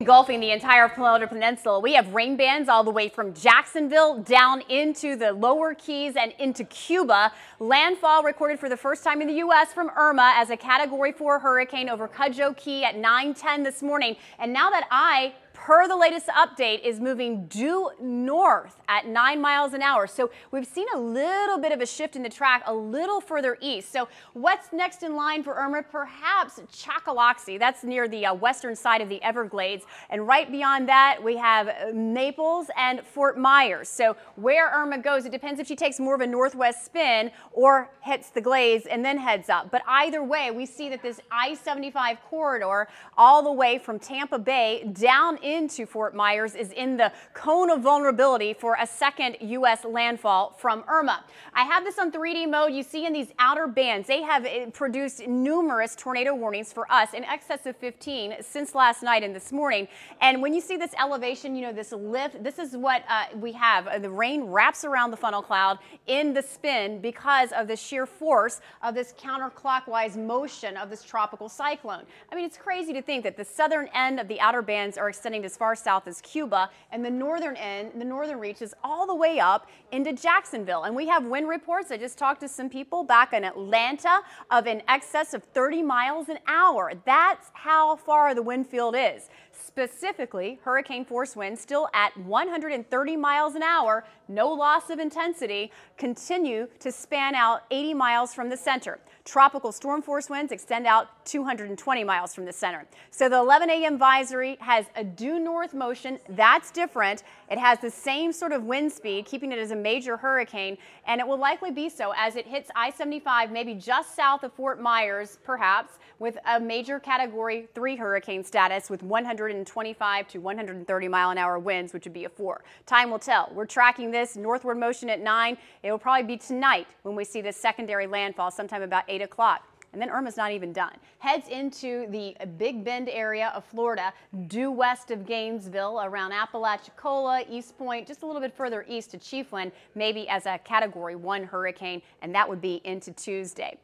Engulfing the entire Florida Peninsula, we have rain bands all the way from Jacksonville down into the lower Keys and into Cuba. Landfall recorded for the first time in the U.S. from Irma as a Category 4 hurricane over Cudjoe Key at 9:10 this morning. And now that I per the latest update, is moving due north at 9 miles an hour. So we've seen a little bit of a shift in the track a little further east. So what's next in line for Irma? Perhaps Chokoloskee. That's near the uh, western side of the Everglades. And right beyond that, we have uh, Naples and Fort Myers. So where Irma goes, it depends if she takes more of a northwest spin or hits the glades and then heads up. But either way, we see that this I-75 corridor all the way from Tampa Bay down into Fort Myers is in the cone of vulnerability for a second U.S. landfall from Irma. I have this on 3D mode. You see in these outer bands, they have eh, produced numerous tornado warnings for us in excess of 15 since last night and this morning. And when you see this elevation, you know, this lift, this is what uh, we have. Uh, the rain wraps around the funnel cloud in the spin because of the sheer force of this counterclockwise motion of this tropical cyclone. I mean, it's crazy to think that the southern end of the outer bands are extending extending as far south as Cuba, and the northern end, the northern reaches all the way up into Jacksonville. And we have wind reports. I just talked to some people back in Atlanta of in excess of 30 miles an hour. That's how far the wind field is. Specifically, hurricane force winds still at 130 miles an hour, no loss of intensity, continue to span out 80 miles from the center. Tropical storm force winds extend out 220 miles from the center. So the 11 a.m. advisory has a due north motion. That's different. It has the same sort of wind speed, keeping it as a major hurricane, and it will likely be so as it hits I-75, maybe just south of Fort Myers, perhaps, with a major Category 3 hurricane status with 125 to 130 mile an hour winds, which would be a 4. Time will tell. We're tracking this northward motion at 9. It will probably be tonight when we see this secondary landfall sometime about 8 o'clock. And then Irma's not even done. Heads into the Big Bend area of Florida, due west of Gainesville, around Apalachicola, East Point, just a little bit further east to Chiefland, maybe as a Category 1 hurricane, and that would be into Tuesday.